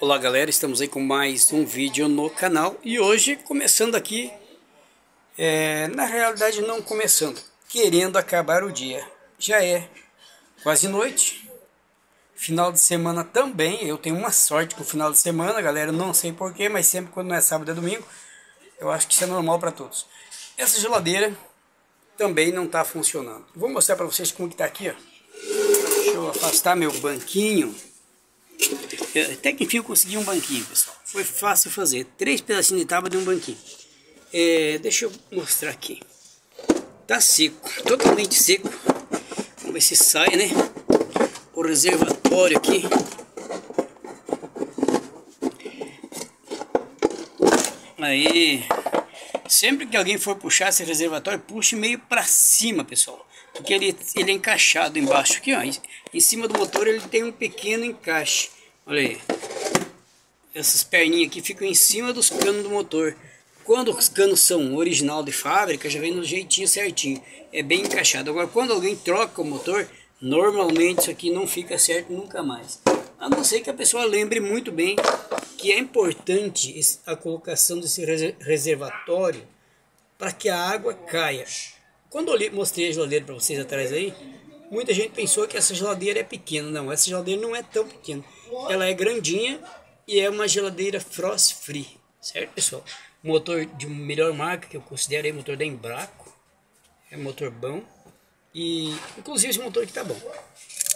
Olá galera, estamos aí com mais um vídeo no canal e hoje começando aqui, é, na realidade não começando, querendo acabar o dia. Já é quase noite, final de semana também, eu tenho uma sorte com o final de semana, galera, não sei porquê, mas sempre quando não é sábado é domingo, eu acho que isso é normal para todos. Essa geladeira também não está funcionando. Vou mostrar para vocês como que está aqui, ó. Deixa eu afastar meu banquinho. Até que enfim eu consegui um banquinho, pessoal. Foi fácil fazer. Três pedacinhos de tábua de um banquinho. É, deixa eu mostrar aqui. Tá seco, totalmente seco. Vamos ver se sai, né? O reservatório aqui. Aí, sempre que alguém for puxar esse reservatório, puxe meio para cima, pessoal. Porque ele, ele é encaixado embaixo aqui, ó. Em cima do motor ele tem um pequeno encaixe. Olha aí. Essas perninhas aqui ficam em cima dos canos do motor. Quando os canos são original de fábrica, já vem no jeitinho certinho. É bem encaixado. Agora, quando alguém troca o motor, normalmente isso aqui não fica certo nunca mais. A não ser que a pessoa lembre muito bem que é importante a colocação desse reservatório para que a água caia. Quando eu mostrei a geladeira para vocês atrás aí, muita gente pensou que essa geladeira é pequena. Não, essa geladeira não é tão pequena. Ela é grandinha e é uma geladeira frost free, certo pessoal? Motor de melhor marca que eu considero aí, motor da Embraco. É motor bom. E inclusive esse motor aqui tá bom.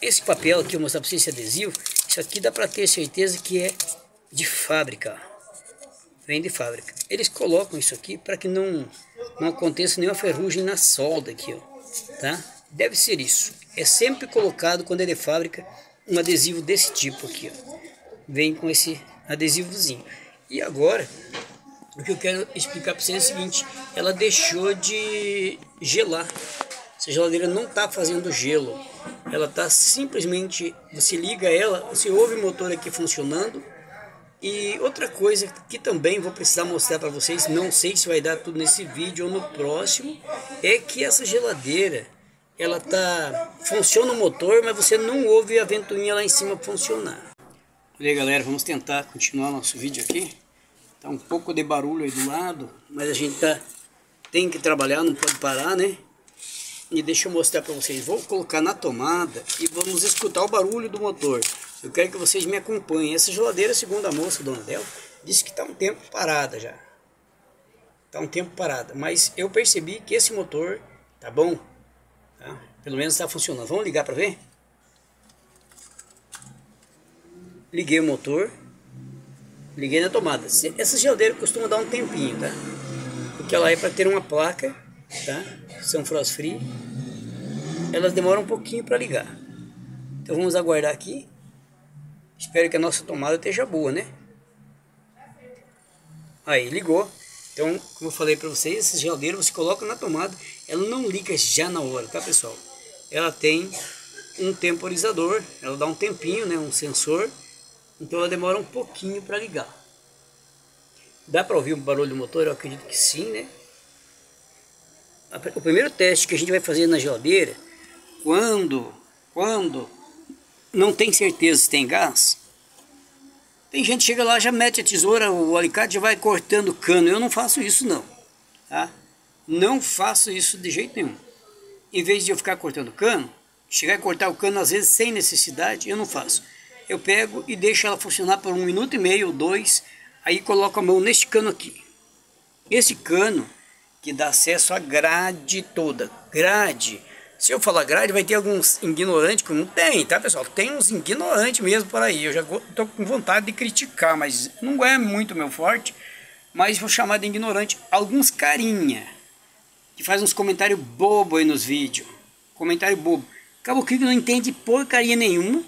Esse papel aqui eu vou mostrar para vocês esse adesivo. Isso aqui dá para ter certeza que é de fábrica. Vem de fábrica. Eles colocam isso aqui para que não, não aconteça nenhuma ferrugem na solda aqui, ó. Tá? Deve ser isso. É sempre colocado quando é de fábrica um adesivo desse tipo aqui, ó. Vem com esse adesivozinho. E agora, o que eu quero explicar para vocês é o seguinte: ela deixou de gelar. Essa geladeira não está fazendo gelo. Ela está simplesmente. Você liga ela, você ouve o motor aqui funcionando. E outra coisa que também vou precisar mostrar para vocês, não sei se vai dar tudo nesse vídeo ou no próximo, é que essa geladeira ela tá funciona o motor, mas você não ouve a ventoinha lá em cima funcionar. E aí galera, vamos tentar continuar nosso vídeo aqui. Tá um pouco de barulho aí do lado, mas a gente tá tem que trabalhar, não pode parar, né? E deixa eu mostrar para vocês. Vou colocar na tomada e vamos escutar o barulho do motor. Eu quero que vocês me acompanhem. Essa geladeira, segundo a moça, Dona Del, disse que está um tempo parada já. Está um tempo parada. Mas eu percebi que esse motor tá bom. Pelo menos está funcionando. Vamos ligar para ver? Liguei o motor. Liguei na tomada. Essa geladeira costuma dar um tempinho, tá? Porque ela é para ter uma placa, tá? São frost free. Elas demoram um pouquinho para ligar. Então vamos aguardar aqui. Espero que a nossa tomada esteja boa, né? Aí, ligou. Então, como eu falei para vocês, essa geladeira você coloca na tomada, ela não liga já na hora, tá pessoal? Ela tem um temporizador, ela dá um tempinho, né, um sensor, então ela demora um pouquinho para ligar. Dá para ouvir o barulho do motor? Eu acredito que sim, né? O primeiro teste que a gente vai fazer na geladeira, quando, quando não tem certeza se tem gás, tem gente que chega lá, já mete a tesoura, o alicate já vai cortando o cano. Eu não faço isso não. Tá? Não faço isso de jeito nenhum. Em vez de eu ficar cortando cano, chegar a cortar o cano às vezes sem necessidade, eu não faço. Eu pego e deixo ela funcionar por um minuto e meio ou dois, aí coloco a mão neste cano aqui. Esse cano que dá acesso à grade toda. Grade se eu falar grade, vai ter alguns ignorantes que não tem, tá pessoal? Tem uns ignorantes mesmo por aí. Eu já tô com vontade de criticar, mas não é muito meu forte. Mas vou chamar de ignorante alguns carinha que faz uns comentários bobo aí nos vídeos. Comentário bobo. Cabo que não entende porcaria nenhuma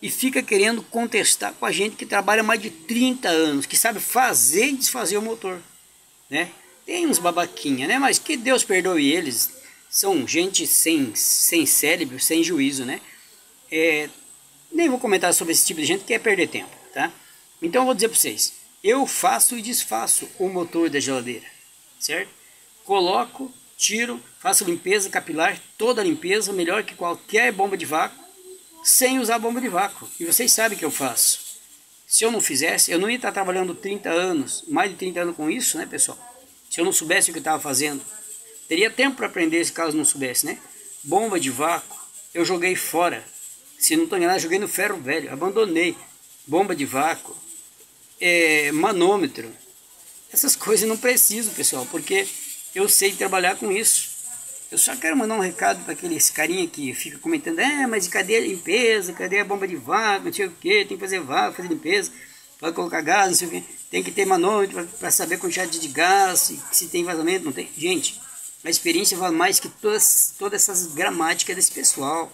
e fica querendo contestar com a gente que trabalha mais de 30 anos, que sabe fazer e desfazer o motor, né? Tem uns babaquinha, né? Mas que Deus perdoe eles são gente sem, sem cérebro, sem juízo, né? É, nem vou comentar sobre esse tipo de gente que quer perder tempo, tá? Então eu vou dizer para vocês, eu faço e desfaço o motor da geladeira, certo? Coloco, tiro, faço limpeza capilar, toda a limpeza, melhor que qualquer bomba de vácuo, sem usar bomba de vácuo. E vocês sabem que eu faço. Se eu não fizesse, eu não ia estar trabalhando 30 anos, mais de 30 anos com isso, né, pessoal? Se eu não soubesse o que eu estava fazendo. Teria tempo para aprender se caso não soubesse, né? Bomba de vácuo, eu joguei fora. Se não estou enganado, joguei no ferro velho, abandonei. Bomba de vácuo, é, manômetro. Essas coisas não preciso, pessoal, porque eu sei trabalhar com isso. Eu só quero mandar um recado para aqueles carinha que fica comentando, é, mas cadê a limpeza, cadê a bomba de vácuo, não sei o que, tem que fazer vácuo, fazer limpeza, pode colocar gás, não sei o que, tem que ter manômetro para saber quantidade de gás, se, se tem vazamento, não tem. Gente, a experiência vale mais que todas, todas essas gramáticas desse pessoal.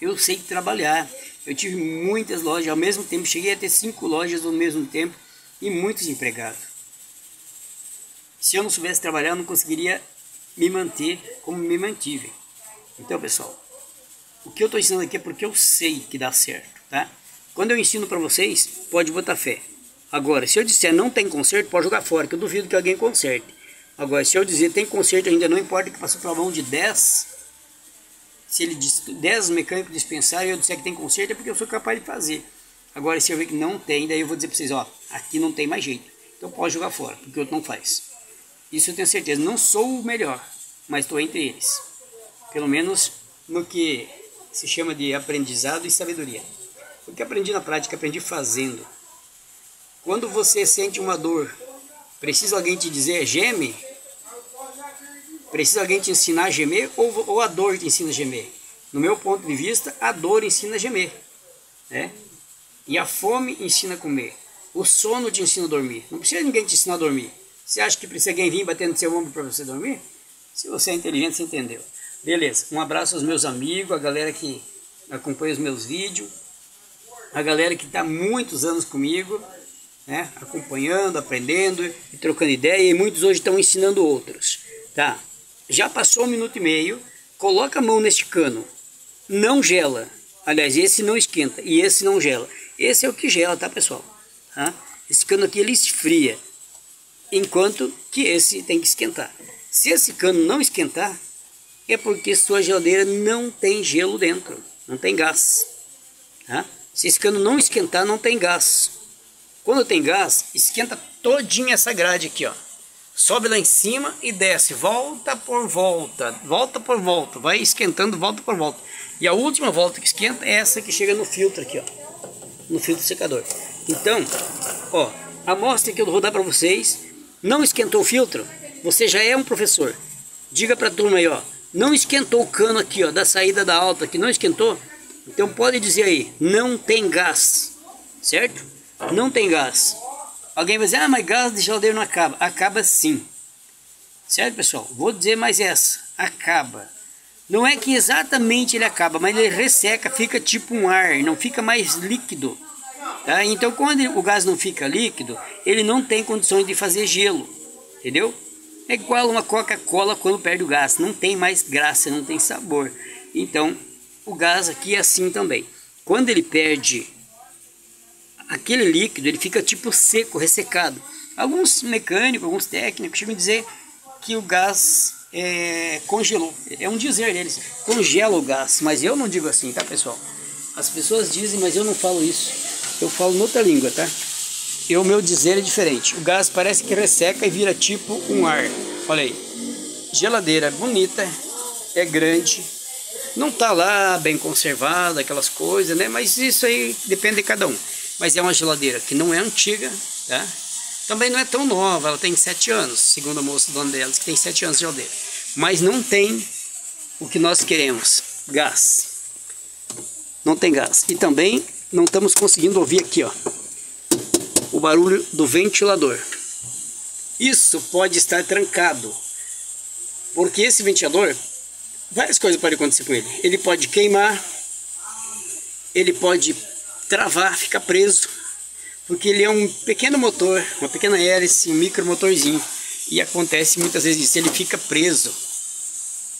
Eu sei trabalhar. Eu tive muitas lojas ao mesmo tempo, cheguei a ter cinco lojas ao mesmo tempo e muitos empregados. Se eu não soubesse trabalhar, eu não conseguiria me manter como me mantive. Então, pessoal, o que eu estou ensinando aqui é porque eu sei que dá certo, tá? Quando eu ensino para vocês, pode botar fé. Agora, se eu disser não tem conserto, pode jogar fora, que eu duvido que alguém conserte. Agora, se eu dizer tem conserto ainda, não importa que passou para a mão de 10, se ele diz 10 mecânicos dispensaram e eu disser que tem conserto, é porque eu sou capaz de fazer. Agora, se eu ver que não tem, daí eu vou dizer para vocês, ó, aqui não tem mais jeito. Então pode jogar fora, porque o outro não faz. Isso eu tenho certeza. Não sou o melhor, mas estou entre eles. Pelo menos no que se chama de aprendizado e sabedoria. O que aprendi na prática, aprendi fazendo. Quando você sente uma dor, precisa alguém te dizer geme? Precisa alguém te ensinar a gemer ou, ou a dor te ensina a gemer? No meu ponto de vista, a dor ensina a gemer. Né? E a fome ensina a comer. O sono te ensina a dormir. Não precisa ninguém te ensinar a dormir. Você acha que precisa alguém vir batendo no seu ombro para você dormir? Se você é inteligente, você entendeu. Beleza. Um abraço aos meus amigos, a galera que acompanha os meus vídeos, a galera que está muitos anos comigo, né? acompanhando, aprendendo e trocando ideia. E muitos hoje estão ensinando outros. Tá? Já passou um minuto e meio, coloca a mão neste cano, não gela. Aliás, esse não esquenta e esse não gela. Esse é o que gela, tá pessoal? Tá? Esse cano aqui ele esfria, enquanto que esse tem que esquentar. Se esse cano não esquentar, é porque sua geladeira não tem gelo dentro, não tem gás. Tá? Se esse cano não esquentar, não tem gás. Quando tem gás, esquenta todinha essa grade aqui, ó sobe lá em cima e desce, volta por volta, volta por volta, vai esquentando volta por volta. E a última volta que esquenta é essa que chega no filtro aqui, ó, no filtro secador. Então, ó, a amostra que eu vou dar para vocês, não esquentou o filtro, você já é um professor. Diga para a turma aí, ó, não esquentou o cano aqui, ó, da saída da alta, que não esquentou. Então pode dizer aí, não tem gás, certo? Não tem gás. Alguém vai dizer, ah, mas gás de geladeira não acaba. Acaba sim. Certo, pessoal? Vou dizer mais essa. Acaba. Não é que exatamente ele acaba, mas ele resseca, fica tipo um ar, não fica mais líquido. Tá? Então, quando o gás não fica líquido, ele não tem condições de fazer gelo. Entendeu? É igual uma Coca-Cola quando perde o gás. Não tem mais graça, não tem sabor. Então, o gás aqui é assim também. Quando ele perde aquele líquido ele fica tipo seco, ressecado. Alguns mecânicos, alguns técnicos chegam a dizer que o gás é, congelou. É um dizer deles, congela o gás, mas eu não digo assim, tá pessoal? As pessoas dizem, mas eu não falo isso. Eu falo noutra língua, tá? E o meu dizer é diferente. O gás parece que resseca e vira tipo um ar. Olha aí. Geladeira bonita, é grande, não tá lá bem conservada, aquelas coisas, né? Mas isso aí depende de cada um. Mas é uma geladeira que não é antiga, tá? Também não é tão nova, ela tem 7 anos, segundo a moça dona delas, que tem 7 anos de geladeira. Mas não tem o que nós queremos, gás. Não tem gás. E também não estamos conseguindo ouvir aqui, ó, o barulho do ventilador. Isso pode estar trancado, porque esse ventilador, várias coisas podem acontecer com ele. Ele pode queimar, ele pode travar, ficar preso, porque ele é um pequeno motor, uma pequena hélice, um micro motorzinho, e acontece muitas vezes isso, ele fica preso,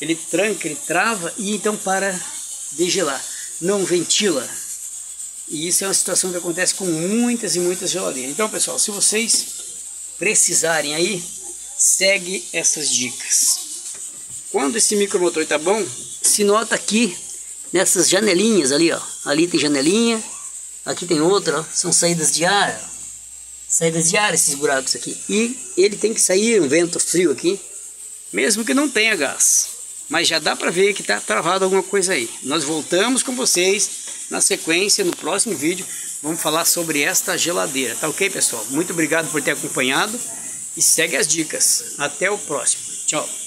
ele tranca, ele trava e então para de gelar, não ventila. E isso é uma situação que acontece com muitas e muitas geladeiras. Então pessoal, se vocês precisarem aí, segue essas dicas. Quando esse micromotor está bom, se nota aqui nessas janelinhas ali, ó. Ali tem janelinha, Aqui tem outra, ó, são saídas de ar. Ó. Saídas de ar esses buracos aqui. E ele tem que sair um vento frio aqui, mesmo que não tenha gás. Mas já dá para ver que está travado alguma coisa aí. Nós voltamos com vocês na sequência, no próximo vídeo. Vamos falar sobre esta geladeira. Tá ok, pessoal? Muito obrigado por ter acompanhado. E segue as dicas. Até o próximo. Tchau.